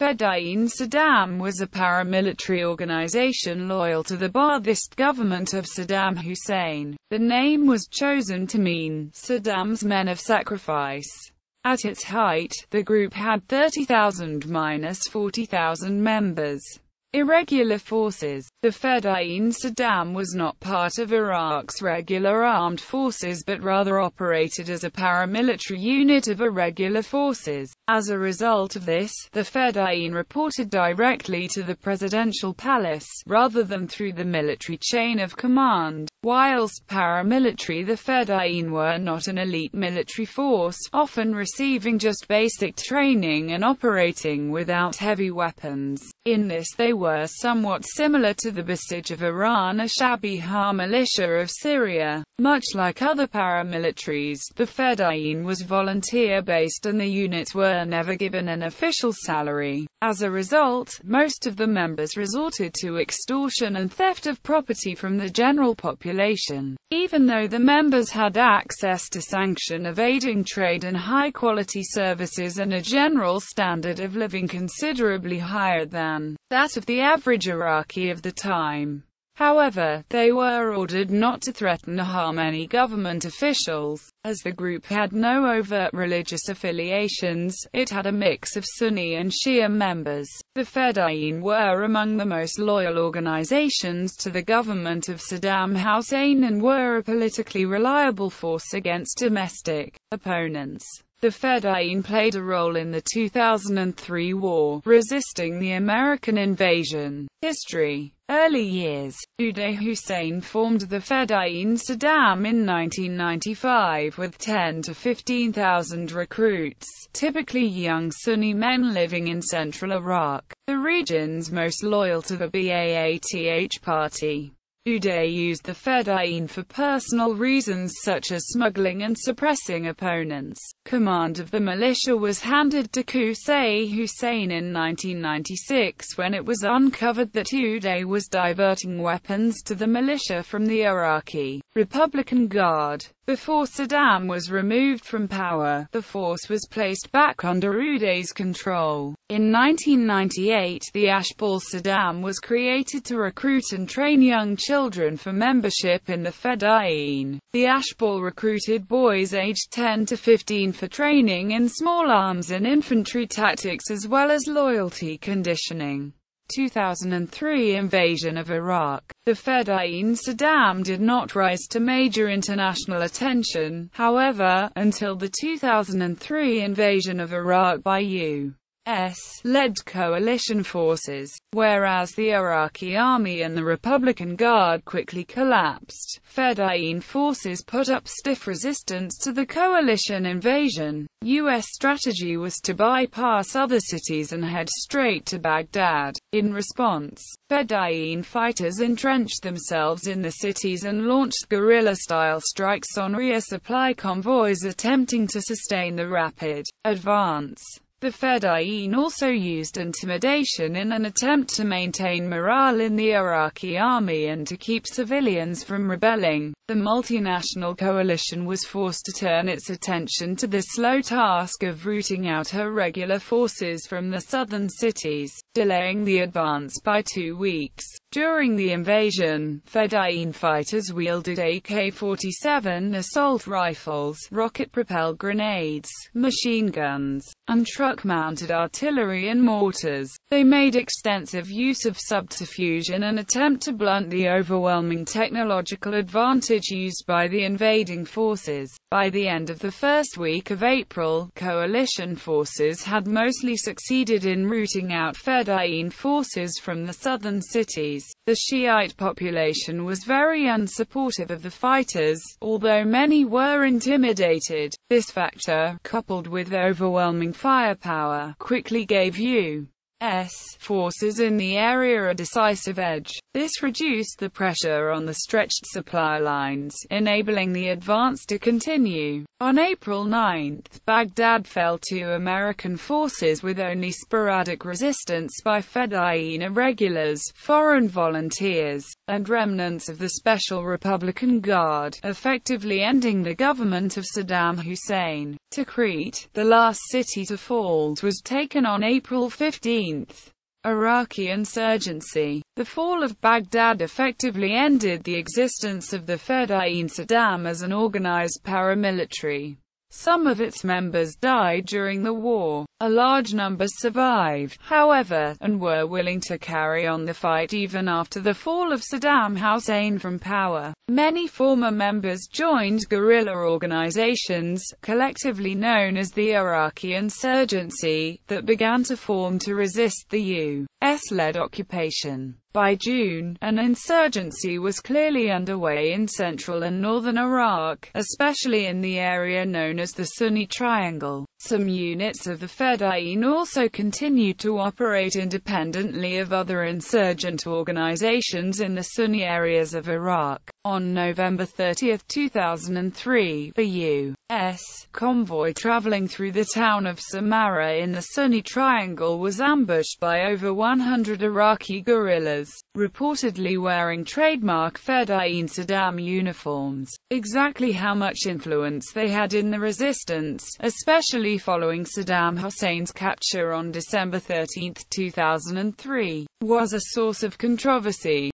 Fedayeen Saddam was a paramilitary organization loyal to the Ba'athist government of Saddam Hussein. The name was chosen to mean, Saddam's men of sacrifice. At its height, the group had 30,000-40,000 members. Irregular forces. The Fedayeen Saddam was not part of Iraq's regular armed forces but rather operated as a paramilitary unit of irregular forces. As a result of this, the Fedayeen reported directly to the presidential palace, rather than through the military chain of command. Whilst paramilitary the Fedayeen were not an elite military force, often receiving just basic training and operating without heavy weapons. In this they were somewhat similar to the Basij of Iran or Shabiha militia of Syria. Much like other paramilitaries, the Fedayeen was volunteer-based and the units were never given an official salary. As a result, most of the members resorted to extortion and theft of property from the general population. Even though the members had access to sanction-evading trade and high-quality services and a general standard of living considerably higher than that of the average Iraqi of the time. However, they were ordered not to threaten or harm any government officials. As the group had no overt religious affiliations, it had a mix of Sunni and Shia members. The Fedayeen were among the most loyal organizations to the government of Saddam Hussein and were a politically reliable force against domestic opponents. The Fedayeen played a role in the 2003 war, resisting the American invasion. History Early years Uday Hussein formed the Fedayeen Saddam in 1995 with 10 to 15,000 recruits, typically young Sunni men living in central Iraq, the regions most loyal to the Ba'ath party. Uday used the Fedayeen for personal reasons such as smuggling and suppressing opponents. Command of the militia was handed to Qusay Hussein in 1996 when it was uncovered that Uday was diverting weapons to the militia from the Iraqi Republican Guard. Before Saddam was removed from power, the force was placed back under Uday's control. In 1998 the Ashbal Saddam was created to recruit and train young children for membership in the Fedayeen. The Ashbal recruited boys aged 10 to 15 for training in small arms and infantry tactics as well as loyalty conditioning. 2003 invasion of Iraq. The Fedayeen Saddam did not rise to major international attention, however, until the 2003 invasion of Iraq by U. S-led coalition forces, whereas the Iraqi army and the Republican Guard quickly collapsed. Fedayeen forces put up stiff resistance to the coalition invasion. U.S. strategy was to bypass other cities and head straight to Baghdad. In response, Fedayeen fighters entrenched themselves in the cities and launched guerrilla-style strikes on rear resupply convoys attempting to sustain the rapid advance. The Fedayeen also used intimidation in an attempt to maintain morale in the Iraqi army and to keep civilians from rebelling. The multinational coalition was forced to turn its attention to the slow task of rooting out irregular forces from the southern cities, delaying the advance by two weeks. During the invasion, Fedayeen fighters wielded AK-47 assault rifles, rocket-propelled grenades, machine guns, and truck-mounted artillery and mortars. They made extensive use of subterfuge in an attempt to blunt the overwhelming technological advantage used by the invading forces. By the end of the first week of April, coalition forces had mostly succeeded in rooting out Fedayeen forces from the southern cities. The Shiite population was very unsupportive of the fighters, although many were intimidated. This factor, coupled with overwhelming firepower, quickly gave U. S. forces in the area a decisive edge. This reduced the pressure on the stretched supply lines, enabling the advance to continue. On April 9, Baghdad fell to American forces with only sporadic resistance by Fedayeen irregulars, foreign volunteers, and remnants of the Special Republican Guard, effectively ending the government of Saddam Hussein. Tikrit, the last city to fall, was taken on April 15. 13th. Iraqi insurgency. The fall of Baghdad effectively ended the existence of the Fedayeen Saddam as an organized paramilitary. Some of its members died during the war. A large number survived, however, and were willing to carry on the fight even after the fall of Saddam Hussein from power. Many former members joined guerrilla organizations, collectively known as the Iraqi insurgency, that began to form to resist the U.S.-led occupation. By June, an insurgency was clearly underway in central and northern Iraq, especially in the area known as the Sunni Triangle. Some units of the Fedayeen also continued to operate independently of other insurgent organizations in the Sunni areas of Iraq. On November 30, 2003, a U.S. convoy traveling through the town of Samarra in the Sunni Triangle was ambushed by over 100 Iraqi guerrillas, reportedly wearing trademark Fedayeen Saddam uniforms. Exactly how much influence they had in the resistance, especially following Saddam Hussein's capture on December 13, 2003, was a source of controversy.